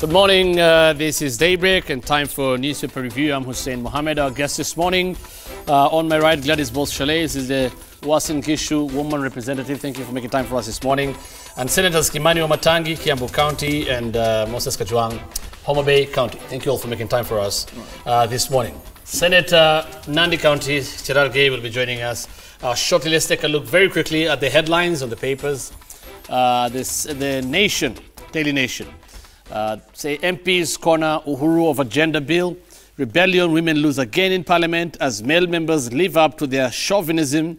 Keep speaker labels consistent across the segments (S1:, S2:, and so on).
S1: Good morning. Uh, this is Daybreak and time for newspaper review. I'm Hussein Mohammed. Our guest this morning uh, on my right, Gladys Boss Shollei. This is the Uasin Gishu woman representative. Thank you for making time for us this morning. And Senators Kimani Wamatangi, Kiambu County, and uh, Moses Kajwang, Homa Bay County. Thank you all for making time for us uh, this morning. Senator Nandi County, Cherargei will be joining us uh, shortly. Let's take a look very quickly at the headlines on the papers. Uh, this, the Nation, Daily Nation. Uh, say MPs corner Uhuru of agenda bill. Rebellion women lose again in parliament as male members live up to their chauvinism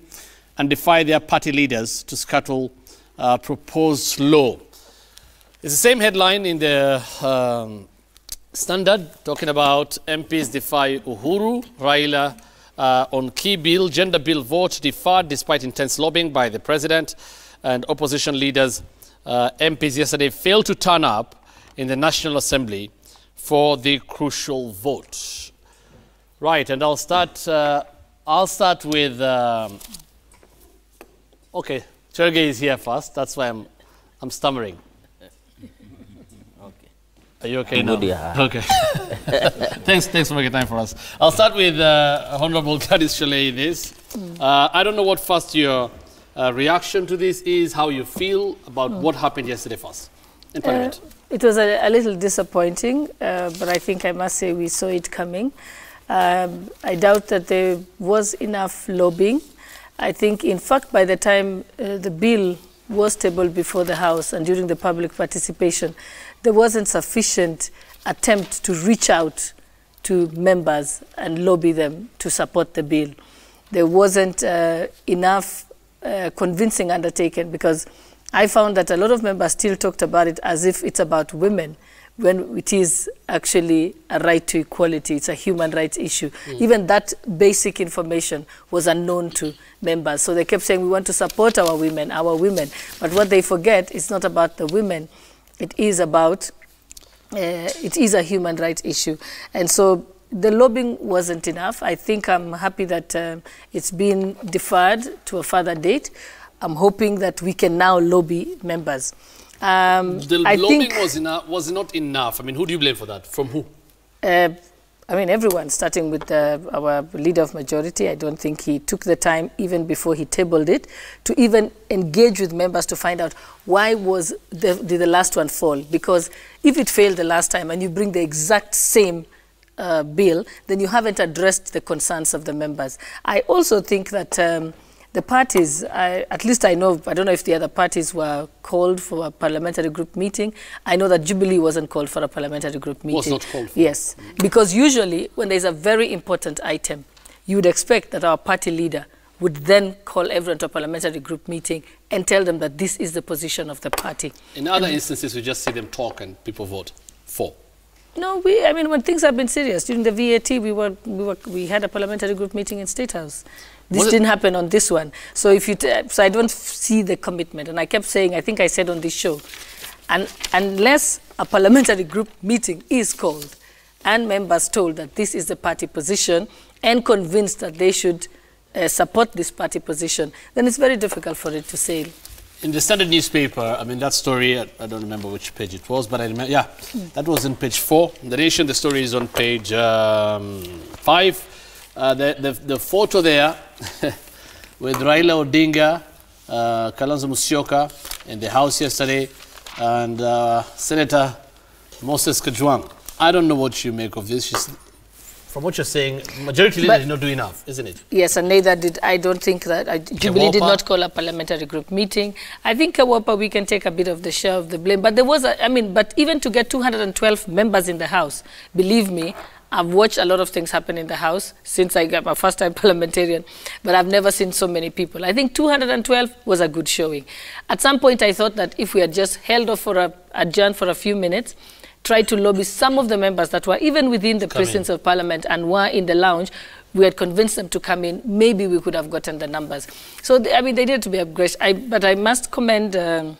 S1: and defy their party leaders to scuttle uh, proposed law. It's the same headline in the um, Standard talking about MPs defy Uhuru, Raila uh, on key bill, gender bill vote deferred despite intense lobbying by the president and opposition leaders. Uh, MPs yesterday failed to turn up in the National Assembly for the crucial vote. Right, and I'll start. Uh, I'll start with. Um, okay, Cherargei is here first. That's why I'm, I'm stammering.
S2: Okay.
S1: Are you okay
S2: I'm
S1: now?
S2: good, yeah.
S1: Okay. thanks, thanks for making time for us. I'll start with uh, Honorable Gladys Shollei. This. Uh, I don't know what first your uh, reaction to this is, how you feel about what happened yesterday first in Parliament.
S3: It was a, a little disappointing, uh, but I think I must say we saw it coming. Um, I doubt that there was enough lobbying. I think, in fact, by the time uh, the bill was tabled before the House and during the public participation, there wasn't sufficient attempt to reach out to members and lobby them to support the bill. There wasn't uh, enough uh, convincing undertaken because I found that a lot of members still talked about it as if it's about women when it is actually a right to equality. It's a human rights issue. Even that basic information was unknown to members. So they kept saying, we want to support our women, our women. But what they forget, it's not about the women. It is about, uh, it is a human rights issue. And so the lobbying wasn't enough. I think I'm happy that um, it's been deferred to a further date. I'm hoping that we can now lobby members. Um,
S1: The
S3: I
S1: lobbying
S3: think,
S1: was, enough, was not enough. I mean, who do you blame for that? From who?
S3: uh, I mean, everyone, starting with uh, our leader of majority, I don't think he took the time, even before he tabled it, to even engage with members to find out why was the, did the last one fall. Because if it failed the last time and you bring the exact same uh, bill, then you haven't addressed the concerns of the members. I also think that um, the parties, I, at least I know, I don't know if the other parties were called for a parliamentary group meeting. I know that Jubilee wasn't called for a parliamentary group meeting.
S1: Was not called for.
S3: Yes, because usually when there's a very important item, you would expect that our party leader would then call everyone to a parliamentary group meeting and tell them that this is the position of the party.
S1: In other instances, we just see them talk and people vote for.
S3: No, we, I mean, when things have been serious, during the VAT, we, were, we, were, we had a parliamentary group meeting in State House. This didn't happen on this one. So, if you t- so I don't f- see the commitment. And I kept saying, I think I said on this show, and unless a parliamentary group meeting is called and members told that this is the party position and convinced that they should uh, support this party position, then it's very difficult for it to sail.
S1: In the Standard newspaper, I mean, that story, I, I don't remember which page it was, but I remember, yeah, that was in page four. The Nation, the story is on page um, five. Uh, the, the, the photo there with Raila Odinga, uh, Kalonzo Musyoka in the House yesterday, and uh, Senator Moses Kajwang. I don't know what you make of this. She's, from what you're saying, majority leader did not do enough, isn't it?
S3: Yes, and neither did I. Don't think that I, Jubilee did not call a parliamentary group meeting. I think Kewopa we can take a bit of the share of the blame. But there was, a, I mean, but even to get 212 members in the House, believe me, I've watched a lot of things happen in the House since I got my first time parliamentarian, but I've never seen so many people. I think 212 was a good showing. At some point, I thought that if we had just held off for a adjourned for a few minutes, tried to lobby some of the members that were even within the
S1: Come in.
S3: precincts of parliament and were in the lounge, we had convinced them to come in, maybe we could have gotten the numbers. So, they, I mean, they needed to be upgraded. I, but I must commend um,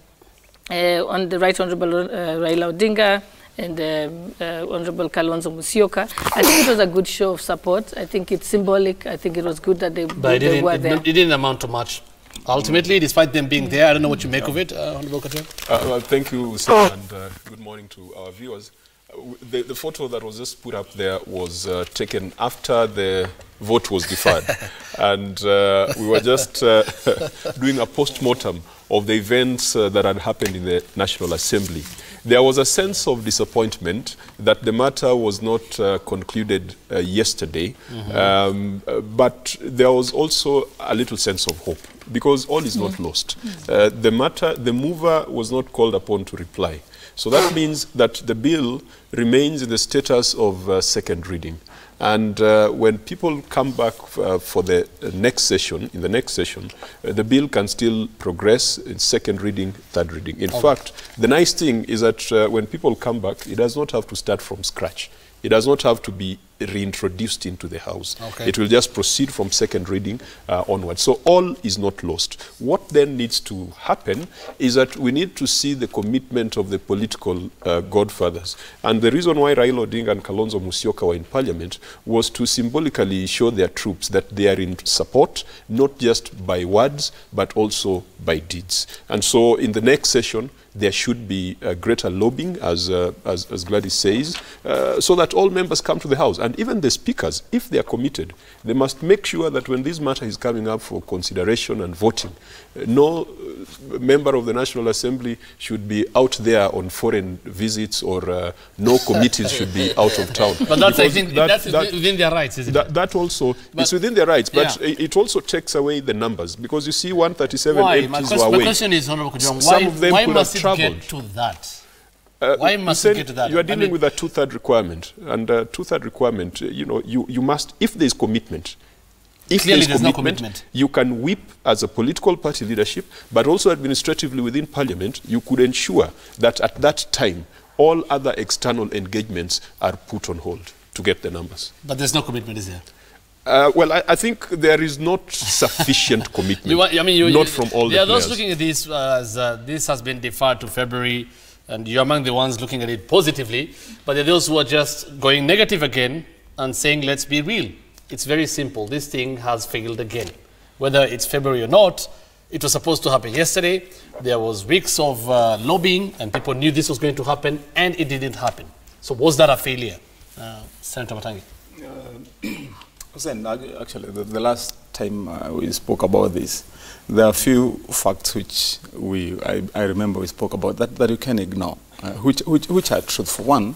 S3: uh, on the Right Honorable uh, Raila Odinga and um, uh, Honorable Kalonzo Musyoka. I think it was a good show of support. I think it's symbolic. I think it was good that they,
S1: But
S3: they were
S1: it,
S3: there.
S1: it didn't amount to much. Ultimately, despite them being there, I don't know what you make of it, uh, Honorable Katem.
S2: Uh, well, thank you, sir, and uh, good morning to our viewers. Uh, the, the photo that was just put up there was uh, taken after the vote was deferred, and uh, we were just uh, doing a post-mortem of the events uh, that had happened in the National Assembly. There was a sense of disappointment that the matter was not uh, concluded uh, yesterday, um, uh, but there was also a little sense of hope because all is not lost. Uh, the matter, the mover was not called upon to reply. So that means that the bill remains in the status of uh, second reading. And uh, when people come back uh, for the next session, in the next session, uh, the bill can still progress in second reading, third reading. In fact, the nice thing is that uh, when people come back, it does not have to start from scratch. It does not have to be reintroduced into the House.
S1: Okay.
S2: It will just proceed from second reading uh, onward. So all is not lost. What then needs to happen is that we need to see the commitment of the political uh, godfathers. And the reason why Raila Odinga and Kalonzo Musyoka were in parliament was to symbolically show their troops that they are in support, not just by words, but also by deeds. And so in the next session, there should be uh, greater lobbying, as, uh, as, as Gladys says, uh, so that all members come to the House. And even the speakers, if they are committed, they must make sure that when this matter is coming up for consideration and voting, uh, no uh, member of the National Assembly should be out there on foreign visits or uh, no committees should be out of town.
S1: But that's, I think,
S2: that-
S1: that's
S2: that-
S1: within their rights, isn't
S2: that,
S1: it?
S2: that also
S1: But-
S2: it's within their rights, but
S1: Yeah.
S2: it it also takes away the numbers because you see 137
S1: Why? My,
S2: MPs
S1: ques-
S2: were
S1: my
S2: away.
S1: question is, Honorable Kajwang,
S2: Some
S1: why,
S2: of them
S1: why must it
S2: travelled.
S1: get to that?
S2: Uh,
S1: Why must
S2: said
S1: get to that?
S2: You are
S1: I
S2: dealing
S1: mean-
S2: with a two-third requirement, and uh, two-third requirement. uh, You know, you, you must if there is commitment. If
S1: Clearly
S2: there is
S1: there's no
S2: commitment,
S1: commitment.
S2: you can whip as a political party leadership, but also administratively within Parliament, you could ensure that at that time all other external engagements are put on hold to get the numbers.
S1: But there's no commitment, is there?
S2: Uh, well, I, I think there is not sufficient commitment.
S1: You, want- I mean, you,
S2: not
S1: you-
S2: from all
S1: There
S2: the
S1: are those looking at this uh, as uh, this has been deferred to February, and you're among the ones looking at it positively. But there are those who are just going negative again and saying, let's be real. It's very simple. This thing has failed again. Whether it's February or not, it was supposed to happen yesterday. There was weeks of uh, lobbying, and people knew this was going to happen, and it didn't happen. So was that a failure, uh, Senator Matangi?
S4: Hussein, actually, the, the last time uh, we spoke about this, there are a few facts which we, I, I remember we spoke about that, that you can ignore, uh, which, which, which are truthful. One,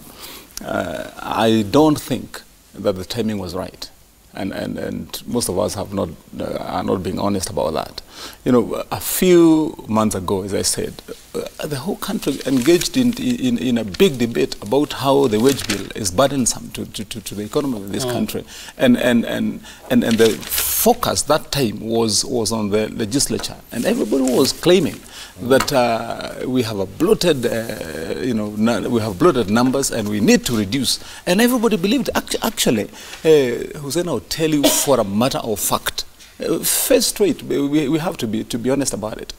S4: uh, I don't think that the timing was right. And, and, and most of us have not, uh, are not being honest about that. You know, a few months ago, as I said, uh, the whole country engaged in, in, in a big debate about how the wage bill is burdensome to, to, to, to the economy of this country. And, and, and, and, and the focus that time was, was on the legislature. And everybody was claiming that uh, we have a bloated, uh, you know, we have bloated numbers and we need to reduce. And everybody believed. Act- Actually, uh, Hussein, I'll tell you for a matter of fact, uh, face straight, we, we have to be, to be honest about it.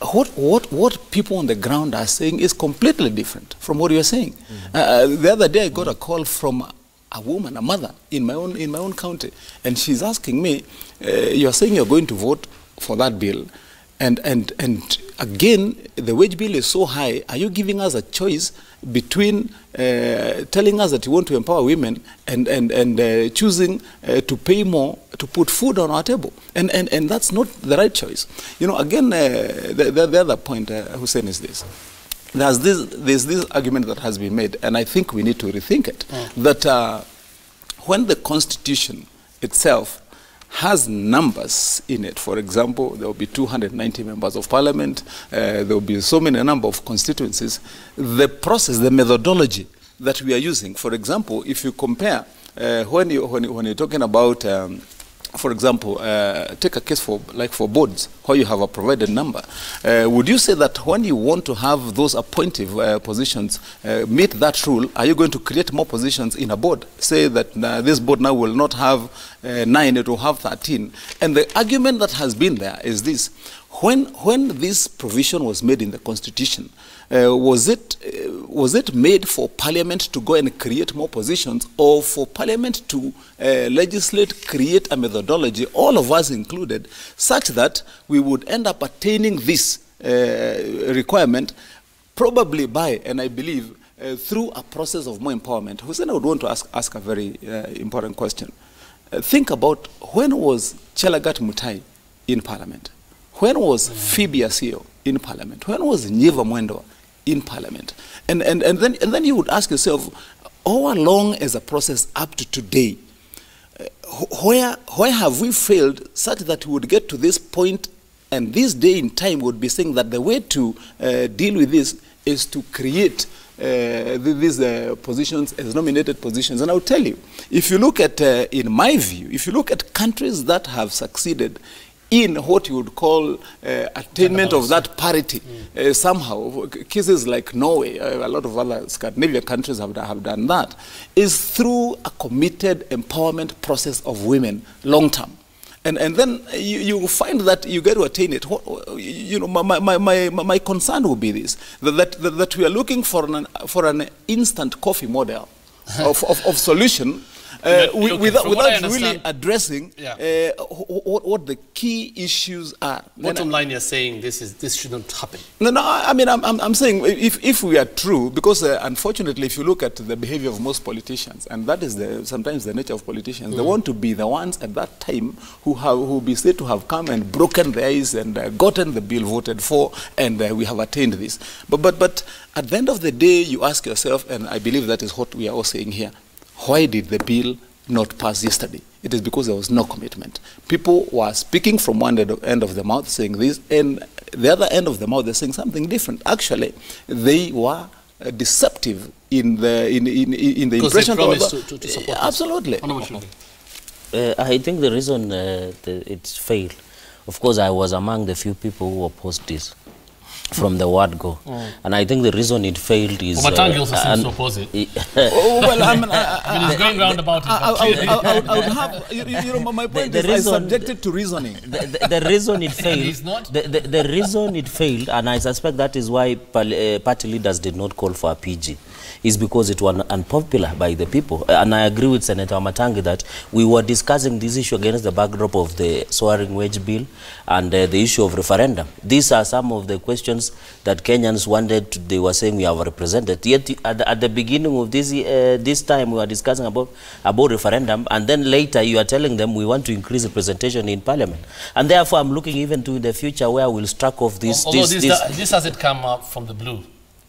S4: What, what, what people on the ground are saying is completely different from what you're saying. Uh, the other day, I got a call from a woman, a mother in my own, in my own county, and she's asking me, uh, You're saying you're going to vote for that bill, and, and, and again, the wage bill is so high. Are you giving us a choice between uh, telling us that you want to empower women and, and, and uh, choosing uh, to pay more to put food on our table? And, and, and that's not the right choice. You know, again, uh, the, the, the other point, uh, Hussein, is this. There's this, there's this argument that has been made, and I think we need to rethink it, that uh, when the Constitution itself has numbers in it. For example, there will be 290 members of parliament, uh, there will be so many number of constituencies. The process, the methodology that we are using, for example, if you compare uh, when, you, when, you, when you're talking about um, for example, uh, take a case for like for boards, where you have a provided number. Uh, would you say that when you want to have those appointive uh, positions uh, meet that rule, are you going to create more positions in a board? Say that this board now will not have uh, nine, it will have 13. And the argument that has been there is this. When, when this provision was made in the Constitution, uh, was it uh, was it made for Parliament to go and create more positions, or for Parliament to uh, legislate, create a methodology, all of us included, such that we would end up attaining this uh, requirement, probably by, and I believe, uh, through a process of more empowerment. Hussein, I would want to ask, ask a very uh, important question. Think about when was Chelagat Mutai in Parliament? When was Phoebe Asiyo in Parliament? When was Nyiva Mwendo in Parliament? And, and, and, then, and then you would ask yourself, how long is a process up to today? Uh, where, where have we failed such that we would get to this point and this day in time would be saying that the way to uh, deal with this is to create uh, these uh, positions as nominated positions. And I'll tell you, if you look at, uh, in my view, if you look at countries that have succeeded in what you would call uh, attainment of that parity uh, somehow, cases like Norway, uh, a lot of other Scandinavian countries have, have done that, is through a committed empowerment process of women long term. And, and then you, you find that you get to attain it. You know, my, my, my, my, concern would be this, that, that, that, that we are looking for an, for an instant coffee model of, of, of solution uh, without,
S1: what
S4: without really addressing
S1: Yeah.
S4: uh, wh- wh- what the key issues are.
S1: Bottom line, you're saying this is this shouldn't happen.
S4: no, no, I I mean, I'm, I'm, I'm saying if, if we are true, because uh, unfortunately, if you look at the behavior of most politicians, and that is the, sometimes the nature of politicians, they want to be the ones at that time who have who be said to have come and broken the ice and uh, gotten the bill voted for, and uh, we have attained this. But, but, but at the end of the day, you ask yourself, and I believe that is what we are all saying here, why did the bill not pass yesterday? It is because there was no commitment. People were speaking from one end of, the mouth saying this, and the other end of the mouth they're saying something different. Actually, they were uh, deceptive in the in in, in the
S1: Because they
S4: impression.
S1: promised
S4: of-
S1: to- to- to support this.
S4: absolutely.
S1: Honorable
S5: Uh, I think the reason uh, the, it's failed, of course, I was among the few people who opposed this from the word go. And I think the reason it failed is...
S1: Well, Matangi also seems
S5: and-
S1: to oppose it.
S4: Oh, well, I mean, I, I,
S1: I mean, it's going round about it.
S4: I, I, I, I, I, would- I would have, you, you know, my point
S5: the
S4: is I
S5: reason-
S4: subjected to reasoning.
S5: the, the, the reason it failed
S1: he's not?
S5: The, the, the reason it failed and i suspect that is why uh, party leaders did not call for a pg is because it was unpopular by the people. Uh, and i agree with senator matangi that we were discussing this issue against the backdrop of the soaring wage bill and uh, the issue of referendum. These are some of the questions that kenyans wanted to, they were saying we have represented. Yet at the, at the beginning of this uh, this time we were discussing about about referendum and then later you are telling them we want to increase representation in parliament. And therefore i'm looking even to the future where we'll strike off this
S1: Although
S5: this,
S1: this,
S5: this
S1: this hasn't come up from the blue.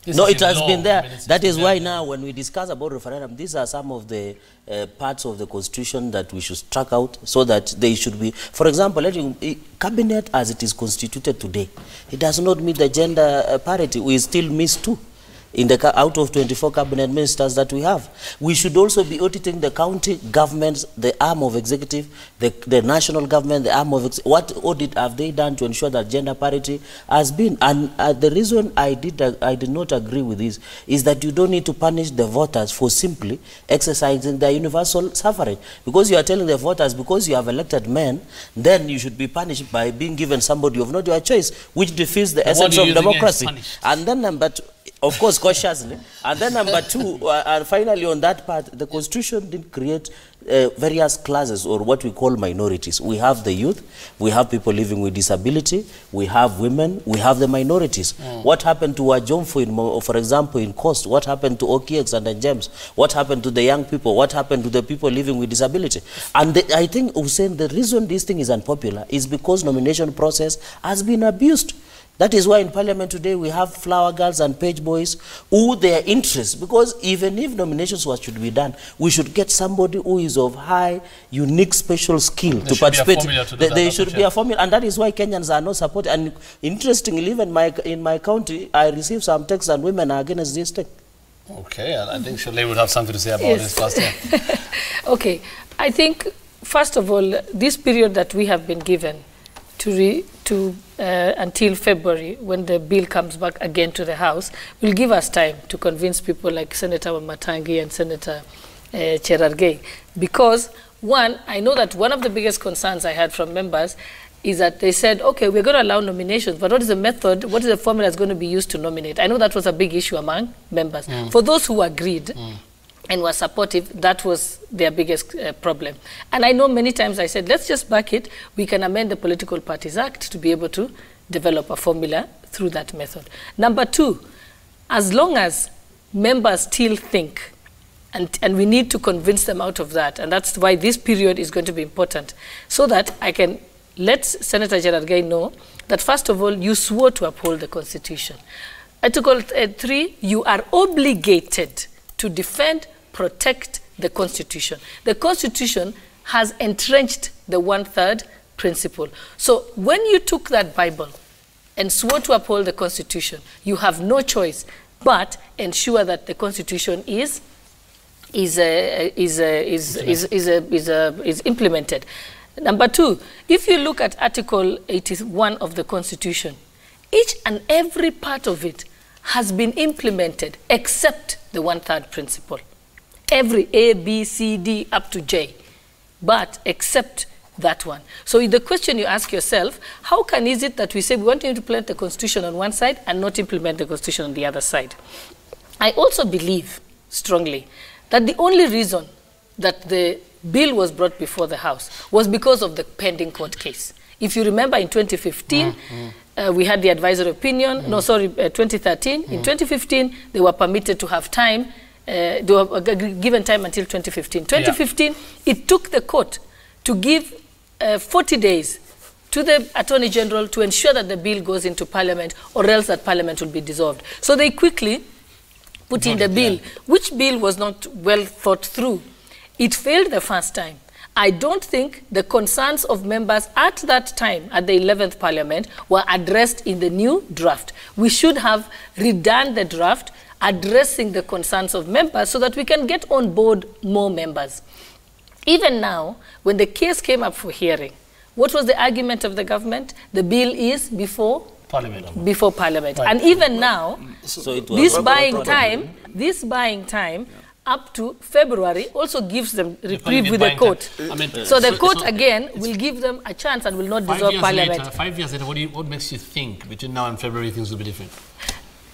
S1: This
S5: no, it has
S1: law.
S5: been
S1: I
S5: there.
S1: mean, it's
S5: That
S1: there.
S5: why now, when we discuss about referendum, these are some of the uh, parts of the constitution that we should strike out so that they should be. For example, eh, cabinet as it is constituted today, it does not meet the gender uh, parity. We still miss two. In the, out of 24 cabinet ministers that we have, we should also be auditing the county governments, the arm of executive, the, the national government, the arm of what audit have they done to ensure that gender parity has been? And uh, the reason I did ag- I did not agree with this is that you don't need to punish the voters for simply exercising their universal suffrage because you are telling the voters because you have elected men, then you should be punished by being given somebody of not your choice, which defeats the essence of
S1: you using against
S5: democracy. And then number two, of course, cautiously. And then number two, uh, and finally on that part, the constitution didn't create uh, various classes or what we call minorities. We have the youth, we have people living with disability, we have women, we have the minorities. What happened to Wajomfu, in, for example, in Coast? What happened to OKX and James? What happened to the young people? What happened to the people living with disability? And the, I think, Hussein, the reason this thing is unpopular is because nomination process has been abused. That is why in parliament today we have flower girls and page boys who their interests, because even if nominations was should be done, we should get somebody who is of high, unique, special skill
S1: There
S5: to
S1: should be a
S5: participate.
S1: formula to do
S5: There-
S1: that,
S5: there should be a formula, and that is why Kenyans are not supported. And interestingly, even my, in my county, I receive some texts and women are against this thing.
S1: Okay, and I think Shirley would have something to say about
S3: Yes.
S1: this last year.
S3: Okay, I think first of all, this period that we have been given to re, to uh, until February, when the bill comes back again to the House, will give us time to convince people like Senator Matangi and Senator uh, Cherargei, because one, I know that one of the biggest concerns I had from members is that they said, okay, we're going to allow nominations, but what is the method, what is the formula that's going to be used to nominate? I know that was a big issue among members. For those who agreed, and were supportive, that was their biggest uh, problem. And I know many times I said, let's just back it. We can amend the Political Parties Act to be able to develop a formula through that method. Number two, as long as members still think, and, and we need to convince them out of that, and that's why this period is going to be important, so that I can let Senator Cherargei know that first of all, you swore to uphold the Constitution. Article uh, 3, you are obligated to defend, protect the Constitution. The Constitution has entrenched the one-third principle. So when you took that Bible and swore to uphold the Constitution, you have no choice but ensure that the Constitution is is, uh, is, uh, is, is, is, uh, is, uh, is implemented. Number two, if you look at Article 81 of the Constitution, each and every part of it has been implemented except the one-third principle. Every A, B, C, D, up to J, but except that one. So the question you ask yourself, how can is it that we say we want to implement the Constitution on one side and not implement the Constitution on the other side? I also believe strongly that the only reason that the bill was brought before the House was because of the pending court case. If you remember in 2015, uh, we had the advisory opinion, no, sorry, uh, 2013. In 2015, they were permitted to have time, uh, given time until 2015. 2015, it took the court to give uh, 40 days to the Attorney General to ensure that the bill goes into Parliament or else that Parliament will be dissolved. So they quickly put in the bill, which bill was not well thought through. It failed the first time. I don't think the concerns of members at that time, at the 11th Parliament, were addressed in the new draft. We should have redone the draft, addressing the concerns of members so that we can get on board more members. Even now, when the case came up for hearing, what was the argument of the government? The bill is before
S1: Parliament.
S3: before Parliament. And even now,
S5: So it was
S3: this
S5: not
S3: buying time, this buying time up to February also gives them reprieve
S1: Parliament
S3: with the court.
S1: I mean,
S3: So the
S1: so-
S3: court
S1: so
S3: again will give them a chance and will not
S1: Five
S3: dissolve Parliament.
S1: later, five years later, what, do you, what makes you think between now and February things will be different?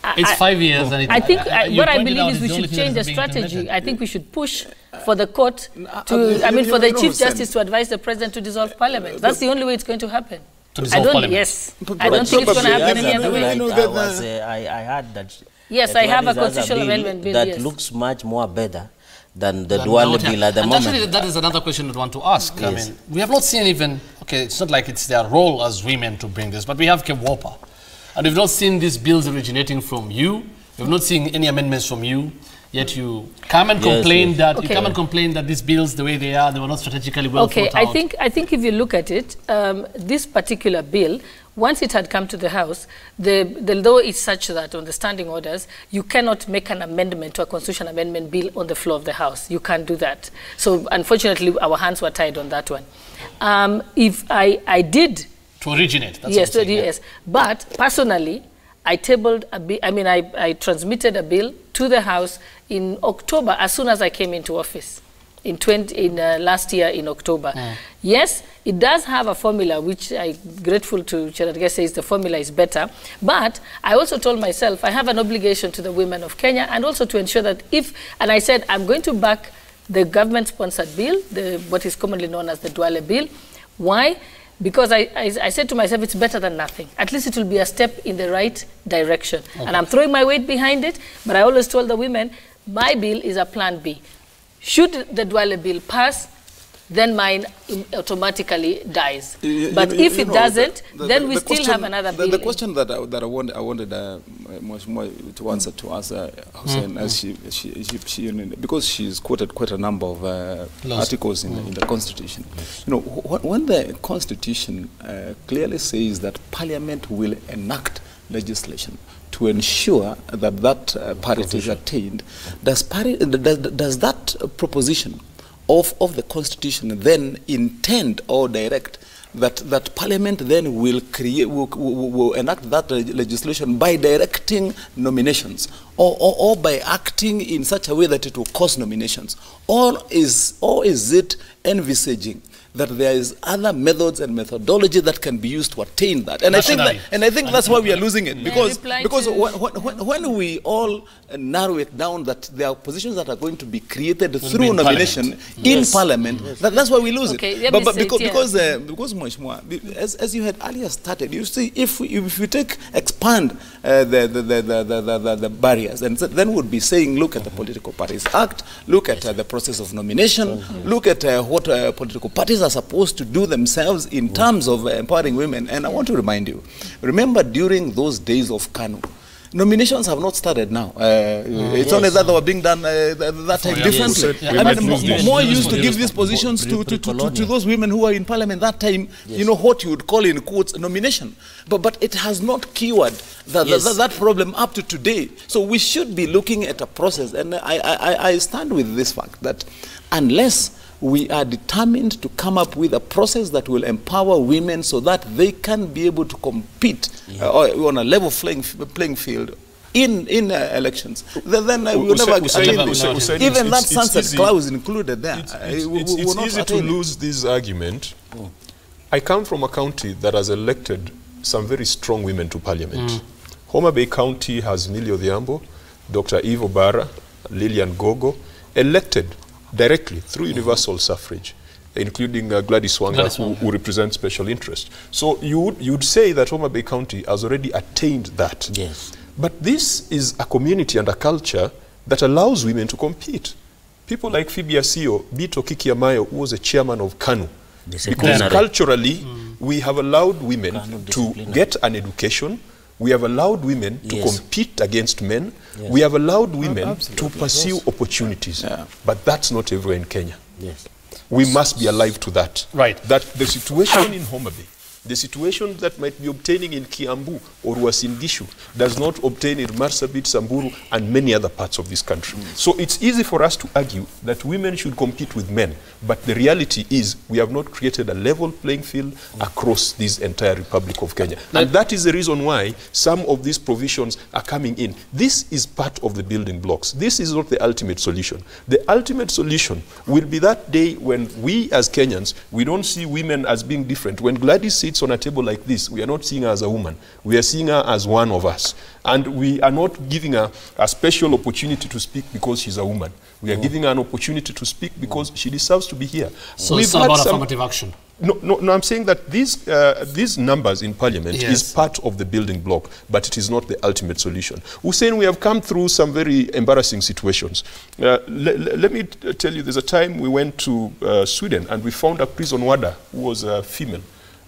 S3: I-
S1: It's
S3: I-
S1: five years, and it,
S3: I think I,
S1: you
S3: what I believe is we should change the
S1: that is being
S3: strategy. I think we should push for the court
S4: uh,
S3: to, I mean, for the Chief Justice to advise the President to dissolve Parliament. That's the only way it's going to happen.
S1: To
S3: I
S1: dissolve
S3: don't,
S1: Parliament.
S3: yes.
S4: But-
S3: I don't think it's going to happen
S4: yes,
S3: any other way.
S4: I know that
S5: I, was, uh, I, I heard that.
S3: Yes, I have a
S5: is
S3: constitutional amendment bill,
S5: that looks much more better than the
S1: Duale
S5: bill at the
S1: and
S5: moment.
S1: Actually, that is another question I'd want to ask. I mean, we have not seen even, okay, it's not like it's their role as women to bring this, but we have Kewopa. And we've not seen these bills originating from you. We've not seen any amendments from you. Yet you come and
S5: Yes,
S1: complain
S5: yes.
S1: that you come and complain that these bills, the way they are, they were not strategically well
S3: Okay,
S1: thought
S3: I think I think if you look at it, um, this particular bill, once it had come to the House, the, the law is such that on the standing orders, you cannot make an amendment to a constitution amendment bill on the floor of the House. You can't do that. So unfortunately, our hands were tied on that one. Um, if I, I did
S1: to originate.
S3: Yes,
S1: what I'm yeah.
S3: yes. But personally, I tabled a bill, I mean, I, I transmitted a bill to the House in October as soon as I came into office. In, 20, in uh, last year in October. Yes, it does have a formula, which I'm grateful to Cherargei says the formula is better. But I also told myself I have an obligation to the women of Kenya and also to ensure that if, and I said I'm going to back the government-sponsored bill, the, what is commonly known as the Duale bill. Why? Because I, I, I said to myself, it's better than nothing. At least it will be a step in the right direction. And I'm throwing my weight behind it, but I always told the women, my bill is a plan B. Should the Duale bill pass, then mine automatically dies.
S4: You- you-
S3: But
S4: you-
S3: if
S4: you
S3: it
S4: know,
S3: doesn't,
S4: the- the-
S3: then
S4: the-
S3: we
S4: the
S3: still
S4: question-
S3: have another
S4: the,
S3: bill.
S4: The
S3: in-
S4: question that I, that I wanted, I wanted uh, much to answer to us, uh, Hussein, as she, she, she, she, because she's quoted quite a number of uh, articles in, the, in the Constitution. You know, wh- when the Constitution uh, clearly says that Parliament will enact legislation to ensure that that uh, parity is attained, does, pari- does, does that proposition of, of the Constitution then intend or direct that, that Parliament then will create will, will, will enact that legislation by directing nominations or, or, or by acting in such a way that it will cause nominations? Or is or is it envisaging that there is other methods and methodology that can be used to attain that. And I think that, and I think that's why we are losing it. Because
S3: reply
S4: because
S3: to-
S4: when, when, when we all narrow it down that there are positions that are going to be created
S1: be
S4: through
S1: in
S4: nomination in parliament, that, that's why we lose
S3: Okay,
S4: it. But,
S3: me
S4: but
S3: say it
S4: because
S3: here.
S4: because uh, because Mheshimiwa, as, as you had earlier started, you see, if we, if we take expand the, the, the, the, the, barriers, and then we'd be saying, look at the Political Parties Act, look at uh, the process of nomination, look at uh, what uh, political parties are supposed to do themselves in terms of uh, empowering women. And I want to remind you, remember during those days of Kanu. Nominations have not started now. Uh, it's only that they were being done uh, th- that time differently.
S2: We
S4: I mean, more used to give
S1: these.
S4: positions to, to, to, to, to those women who were in parliament that time, you know, what you would call in quotes nomination. But, but it has not cured that,
S5: Yes.
S4: that, that problem up to today. So we should be looking at a process. And I, I, I- I stand with this fact that unless we are determined to come up with a process that will empower women so that they can be able to compete uh, on a level playing, playing field in, in uh, elections, then, then uh, we will never
S2: Hussein-
S4: attain
S1: Hussein-
S4: it. Even
S2: it's-
S4: that
S2: it's
S4: sunset
S2: easy-
S4: clause included there.
S2: It's,
S4: uh,
S2: it's,
S4: we-
S2: it's, it's easy to
S4: attain it.
S2: lose this argument. I come from a county that has elected some very strong women to parliament. Homa Bay County has Millie Odhiambo, Dr. Eve Obara, Lillian Gogo, elected directly through universal suffrage, including uh, Gladys Wanga, who, who represents special interest. So you would, you'd say that Homa Bay County has already attained that.
S5: Yes.
S2: But this is a community and a culture that allows women to compete. People like Phoebe Asiyo, Bito Kikiamayo, who was a chairman of KANU. Because culturally, we have allowed women to get an education. We have allowed women to
S5: Yes.
S2: compete against men.
S5: Yes.
S2: We have allowed women to pursue yes. opportunities.
S4: Yeah.
S2: But that's not everywhere in Kenya.
S5: Yes.
S2: We must be alive to that.
S1: Right.
S2: That the situation in Homa Bay, the situation that might be obtaining in Kiambu or Uasin Gishu does not obtain in Marsabit, Samburu, and many other parts of this country. Mm. So it's easy for us to argue that women should compete with men, but the reality is we have not created a level playing field mm. across this entire Republic of Kenya. And that is the reason why some of these provisions are coming in. This is part of the building blocks. This is not the ultimate solution. The ultimate solution will be that day when we as Kenyans, we don't see women as being different. When Gladys sits on a table like this, we are not seeing her as a woman. We are seeing her as one of us. And we are not giving her a special opportunity to speak because she's a woman. We are giving her an opportunity to speak because she deserves to be here.
S1: So
S2: We've
S1: it's about affirmative action.
S2: no, no, no, I'm saying that these, uh, these numbers in parliament
S1: Yes.
S2: is part of the building block, but it is not the ultimate solution. Hussein, we have come through some very embarrassing situations. Uh, le- le- let me tell you, there's a time we went to uh, Sweden and we found a prison warder who was a female.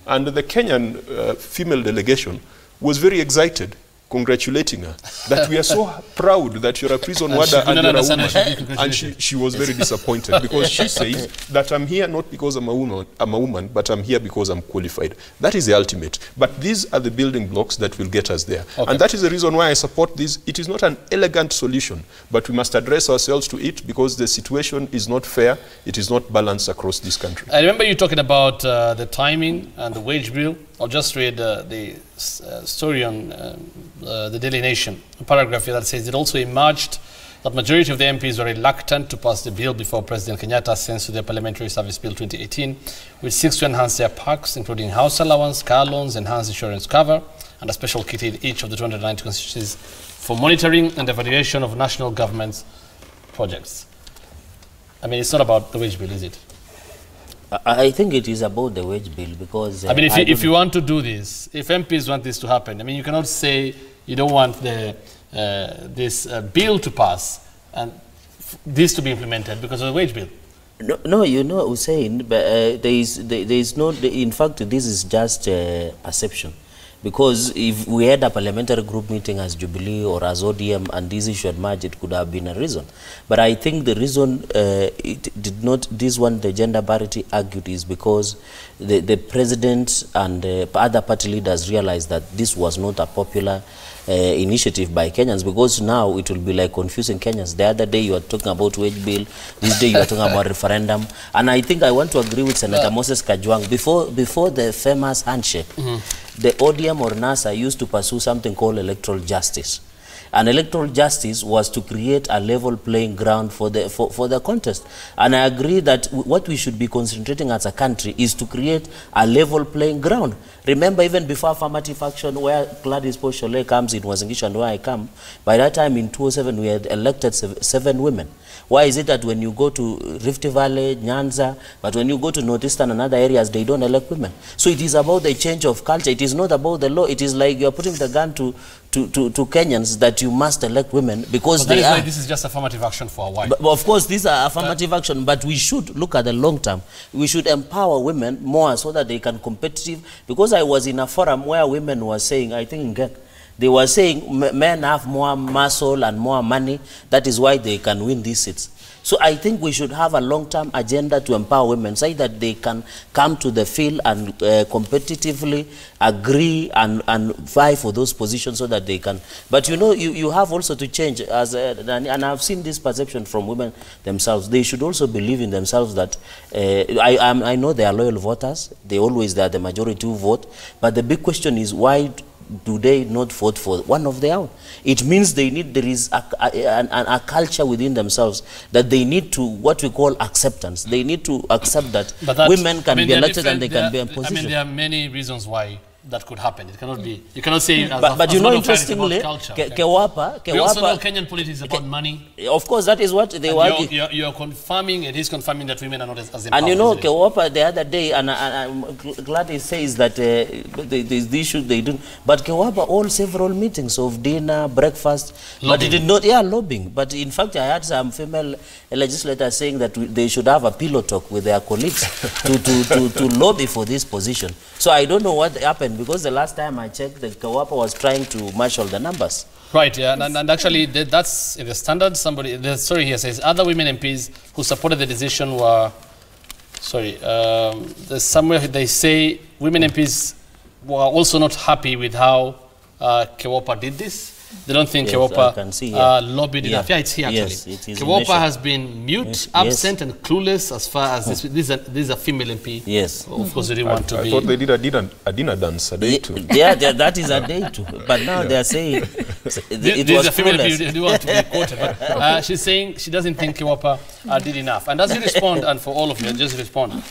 S2: And the Kenyan uh, female delegation was very excited congratulating her that we are so proud that you're a prison warder and you're a woman.
S1: she
S2: And she, she was very disappointed because she says that I'm here not because I'm a woman, I'm a woman, but I'm here because I'm qualified. That is the ultimate. But these are the building blocks that will get us there. And that is the reason why I support this. It is not an elegant solution, but we must address ourselves to it because the situation is not fair. It is not balanced across this country.
S1: I remember you talking about uh, the timing and the wage bill. I'll just read uh, the story on um, uh, the Daily Nation, a paragraph here that says it also emerged that majority of the MPs were reluctant to pass the bill before President Kenyatta sends to the Parliamentary Service Bill 2018, which seeks to enhance their perks, including house allowance, car loans, enhanced insurance cover, and a special kit in each of the 290 constituencies for monitoring and evaluation of national government's projects. I mean, it's not about the wage bill, is it?
S5: I, I think it is about the wage bill because. Uh,
S1: I mean, if you, if you want to do this, if MPs want this to happen, I mean, you cannot say you don't want the, uh, this uh, bill to pass and this to be implemented because of the wage bill.
S5: No, no, you know, Hussein, but uh, there is there, there is no. In fact, this is just uh, perception, because if we had a parliamentary group meeting as Jubilee or as ODM and this issue had merged, it could have been a reason. But I think the reason uh, it did not. This one, the gender parity argued, is because the the president and uh, other party leaders realized that this was not a popular uh, initiative by Kenyans because now it will be like confusing Kenyans. The other day you were talking about wage bill, this day you are talking about referendum, and I think I want to agree with Senator Moses Kajwang. Before before the famous handshake, mm -hmm. the ODM or NASA used to pursue something called electoral justice. and electoral justice was to create a level playing ground for the, for, for the contest. And I agree that what we should be concentrating as a country is to create a level playing ground. Remember, even before affirmative action, where Gladys Boss Shollei comes in Uasin Gishu and where I come, by that time in 2007, we had elected seven women. Why is it that when you go to Rift Valley, Nyanza, but when you go to Northeastern and other areas, they don't elect women? So it is about the change of culture. It is not about the law. It is like you're putting the gun to, to, to, to Kenyans that you must elect women because they are.
S1: why this is just affirmative action for a while.
S5: But, but of course, these are affirmative action, but we should look at the long term. We should empower women more so that they can competitive. Because I was in a forum where women were saying, I think they were saying men have more muscle and more money. That is why they can win these seats. So I think we should have a long-term agenda to empower women, so that they can come to the field and uh, competitively agree and, and vie for those positions so that they can. But you know, you, you have also to change, as uh, and, and I've seen this perception from women themselves. They should also believe in themselves that uh, I, I'm, I know they are loyal voters. They always they are the majority who vote. But the big question is why do they not vote for one of their own? It means they need, there is a, a, a, a culture within themselves that they need to, what we call acceptance. They need to accept that,
S1: that-
S5: women can
S1: I mean,
S5: be elected and they can be in
S1: are- I
S5: position.
S1: mean, there are many reasons why that could happen. It cannot be. You cannot say. As
S5: but,
S1: a-
S5: but
S1: as
S5: you know,
S1: one of China, it's about
S5: interestingly,
S1: culture,
S5: Ke-
S1: okay?
S5: Kewopa,
S1: We also know
S5: Kewopa,
S1: Kenyan politics is about money.
S5: of course, that is what they
S1: And
S5: were.
S1: you're, you're, you're confirming, it is confirming that women are not as, as empowered.
S5: And you know. Kewopa the other day, and, I- I'm glad he says that uh, the, the, the issue they do. But Kewopa all several meetings of dinner, breakfast, but
S1: Lobbying.
S5: he did not, yeah, lobbying. But in fact, I had some female legislators saying that we, they should have a pillow talk with their colleagues to, to, to, to lobby for this position. So I don't know what happened because the last time I checked, the Kewopa was trying to marshal the numbers.
S1: Right, yeah, and, and actually th- that's in the standard. Somebody, the story here says other women MPs who supported the decision were, sorry, um, there's somewhere they say women MPs were also not happy with how uh, Kewopa did this. They don't think
S5: Yes,
S1: Kewopa
S5: can see
S1: uh, lobbied
S5: Yeah.
S1: enough. Yeah, it's here actually.
S5: Yes, it is
S1: Kewopa has been mute,
S5: Yes,
S1: absent, and clueless as far as this. This is a, this is a female MP.
S5: Yes.
S1: Of course, we didn't
S2: I,
S1: want to
S2: I
S1: be.
S2: thought they did a dinner, a dinner dance a day
S5: Ye-
S2: too.
S5: Yeah, yeah, that is a day too. But now they are saying it
S1: this
S5: was
S1: is a female
S5: clueless.
S1: MP, they want to be quoted. But, uh, she's saying she doesn't think Kewopa uh, did enough. And as you respond, and for all of you, just respond.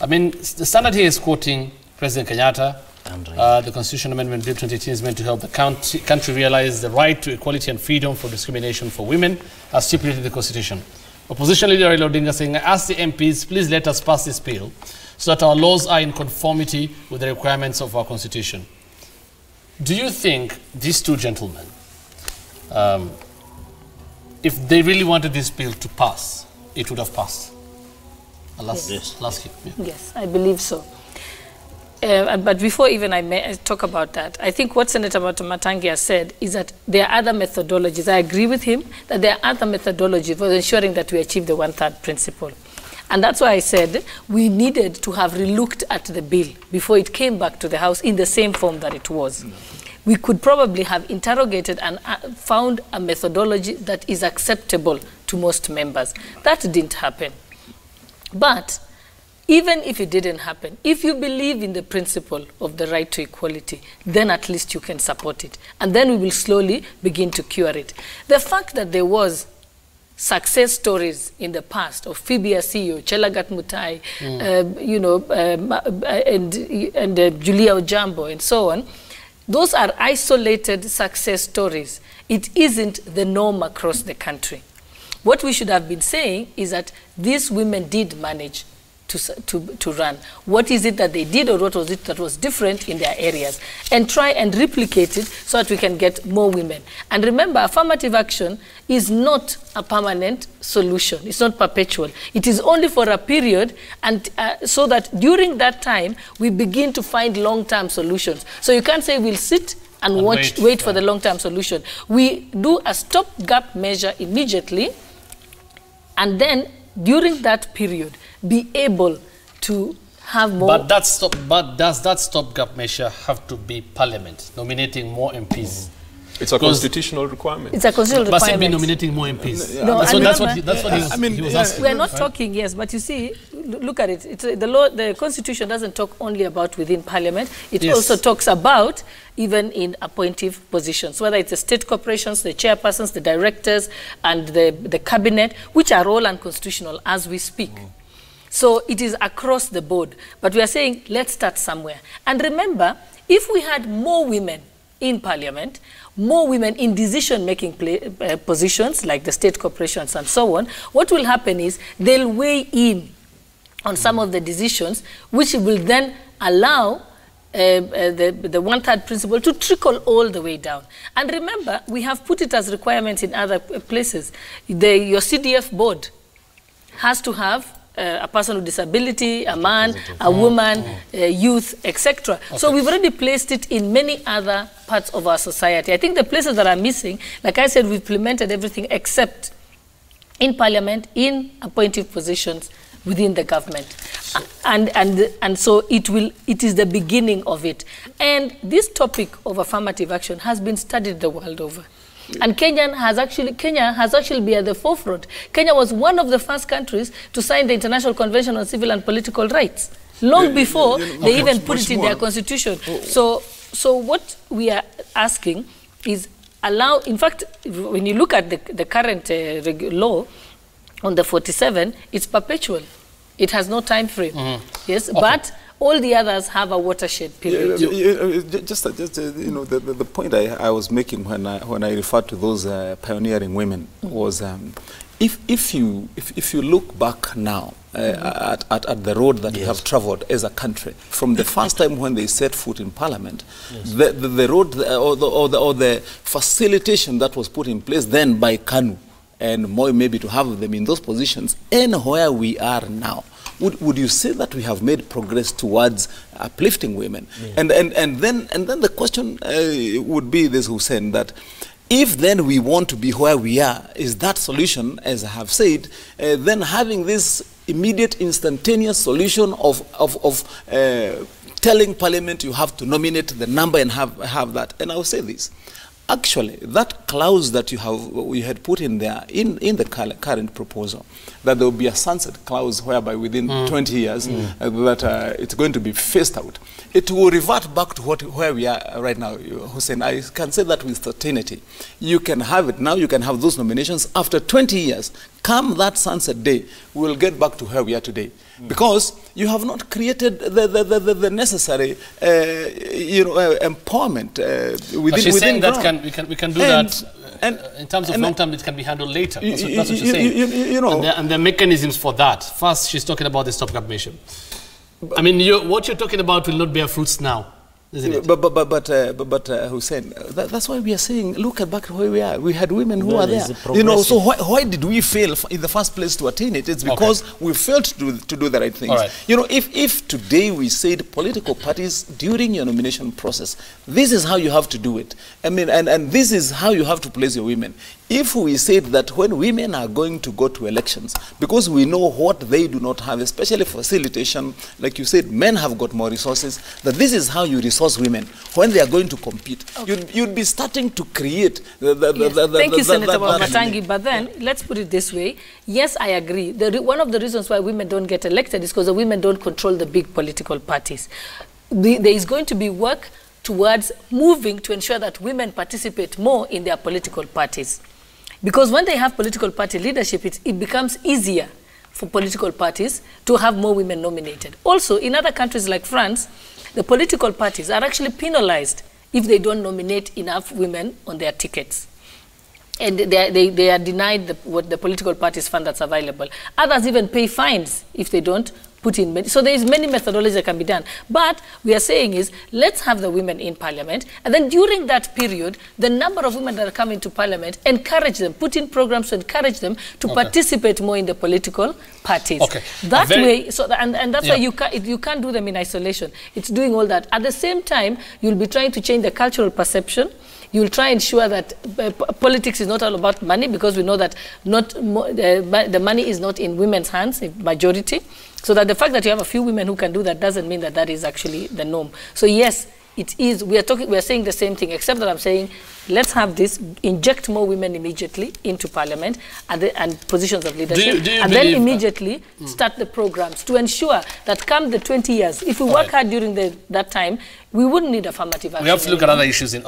S1: I mean, the standard here is quoting President Kenyatta.
S5: And right.
S1: Uh, the Constitution Amendment Bill 2018 is meant to help the country, country realize the right to equality and freedom for discrimination for women, as stipulated in the Constitution. Opposition leader Raila Odinga saying, I ask the MPs, please let us pass this bill so that our laws are in conformity with the requirements of our Constitution. Do you think these two gentlemen, um, if they really wanted this bill to pass, it would have passed? I'll ask,
S5: Yes.
S1: I'll ask you. Yeah.
S3: Yes, I believe so. Uh, but before even I may, talk about that, I think what Senator Matamatangi has said is that there are other methodologies. I agree with him that there are other methodologies for ensuring that we achieve the one-third principle. And that's why I said we needed to have relooked at the bill before it came back to the House in the same form that it was. We could probably have interrogated and uh, found a methodology that is acceptable to most members. That didn't happen. But even if it didn't happen, if you believe in the principle of the right to equality, then at least you can support it. And then we will slowly begin to cure it. The fact that there was success stories in the past of Phoebe Asiyo, Chelagat Mutai, uh, you know, um, uh, and, and uh, Julia Ojiambo, and so on, those are isolated success stories. It isn't the norm across the country. What we should have been saying is that these women did manage to, to, to run. What is it that they did or what was it that was different in their areas? And try and replicate it so that we can get more women. And remember, affirmative action is not a permanent solution. It's not perpetual. It is only for a period and uh, so that during that time we begin to find long-term solutions. So you can't say we'll sit and,
S1: And
S3: watch,
S1: wait,
S3: wait for the long-term solution. We do a stop-gap measure immediately and then during that period be able to have more
S1: But that stop, but does that stopgap measure have to be Parliament nominating more MPs?
S2: It's a constitutional requirement.
S3: it's a constitutional
S1: Must it be
S3: requirement
S1: nominating more MPs?
S3: No,
S1: that's,
S3: and
S1: what, that's what
S3: remember-
S1: he, that's what he was,
S4: I mean,
S1: he was
S4: yeah,
S1: asking.
S3: we are not talking yes but you see look at it. It's, uh, the law, the constitution doesn't talk only about within parliament. It
S1: Yes.
S3: also talks about even in appointive positions, whether it's the state corporations, the chairpersons, the directors, and the, the cabinet, which are all unconstitutional as we speak. So it is across the board. But we are saying, let's start somewhere. And remember, if we had more women in parliament, more women in decision-making uh, positions, like the state corporations and so on, what will happen is they'll weigh in on some of the decisions, which will then allow uh, uh, the, the one-third principle to trickle all the way down. And remember, we have put it as requirements in other places. The, your CDF board has to have uh, a person with disability, a man, a woman, uh, youth, etc. So we've already placed it in many other parts of our society. I think the places that are missing, like I said, we've implemented everything except in parliament, in appointive positions within the government. A- and, and, and so it, will, it is the beginning of it. And this topic of affirmative action has been studied the world over. And Kenya has actually Kenya has actually been at the forefront. Kenya was one of the first countries to sign the International Convention on Civil and Political Rights, long before they
S4: okay.
S3: even put it in their constitution. So, so what we are asking is allow. In fact, when you look at the, the current uh, law on the 47, it's perpetual. It has no time frame. Yes, but all the others have a watershed period.
S4: you- you- uh, just, uh, just uh, you know, the, the, the point I, I was making when I, when I referred to those uh, pioneering women was um, if, if, you, if, if you look back now uh, at, at, at the road that we have traveled as a country, from the first time when they set foot in parliament, the, the, the road or the, or, the, or the facilitation that was put in place then by KANU and more maybe to have them in those positions and where we are now. Would, would you say that we have made progress towards uplifting women? And, and, and, then, and then the question uh, would be this, Hussein, that if then we want to be where we are, is that solution, as I have said, uh, then having this immediate, instantaneous solution of, of, of uh, telling Parliament you have to nominate the number and have, have that. And I will say this. Actually, that clause that you have we had put in there in, in the current proposal, that there will be a sunset clause whereby within 20 years uh, that uh, it's going to be phased out. It will revert back to what, where we are right now, Hussein. I can say that with certainty. You can have it now. You can have those nominations after 20 years. Come that sunset day, we will get back to where we are today. Because you have not created the, the, the, the, necessary, uh, you know, uh, empowerment uh, within,
S1: But she's
S4: within
S1: saying that can, we, can, we can do
S4: And-
S1: that
S4: and-
S1: uh, in terms of long term, it can be handled later. That's what, that's what she's saying.
S4: you- you- you know-
S1: and, there, and there are mechanisms for that. First, she's talking about the stopgap measure. I mean, you, what you're talking about will not bear fruits now, isn't it?
S4: But but but but, uh, but, uh, Hussein, uh, that, that's why we are saying, look at back where we are. We had women who
S5: Well,
S4: are there. You know, so why, why did we fail in the first place to attain it? It's because we failed to do, to do the right things.
S1: Right.
S4: You know, if if today we said political parties during your nomination process, this is how you have to do it. I mean, and and this is how you have to place your women. If we said that when women are going to go to elections, because we know what they do not have, especially facilitation, like you said, men have got more resources, that this is how you resource women when they are going to compete. You'd, you'd be starting to create the, the,
S3: Yes.
S4: the,
S3: Thank you, Senator Wamatangi. But then, let's put it this way. Yes, I agree. The re- one of the reasons why women don't get elected is because the women don't control the big political parties. The, there is going to be work towards moving to ensure that women participate more in their political parties. Because when they have political party leadership, it, it becomes easier for political parties to have more women nominated. Also, in other countries like France, the political parties are actually penalized if they don't nominate enough women on their tickets and they are, they, they are denied the, what the political parties fund that's available. Others even pay fines if they don't put in. many- So there is many methodologies that can be done. But we are saying is let's have the women in parliament, and then during that period, the number of women that are coming to parliament, encourage them, put in programs to encourage them to participate more in the political parties.
S1: Okay.
S3: That way, so and, and that's why you can't you can't do them in isolation. It's doing all that. At the same time, you'll be trying to change the cultural perception. You'll try and ensure that uh, politics is not all about money because we know that not mo- uh, the money is not in women's hands, in majority. So that the fact that you have a few women who can do that doesn't mean that that is actually the norm. So yes, it is, we are talking, we are saying the same thing, except that I'm saying, let's have this, inject more women immediately into parliament and, the, and positions of leadership,
S1: you- do you
S3: and then immediately start the programs to ensure that come the 20 years, if we work
S1: right.
S3: hard during the, that time, we wouldn't need affirmative action.
S1: We have to look at other issues in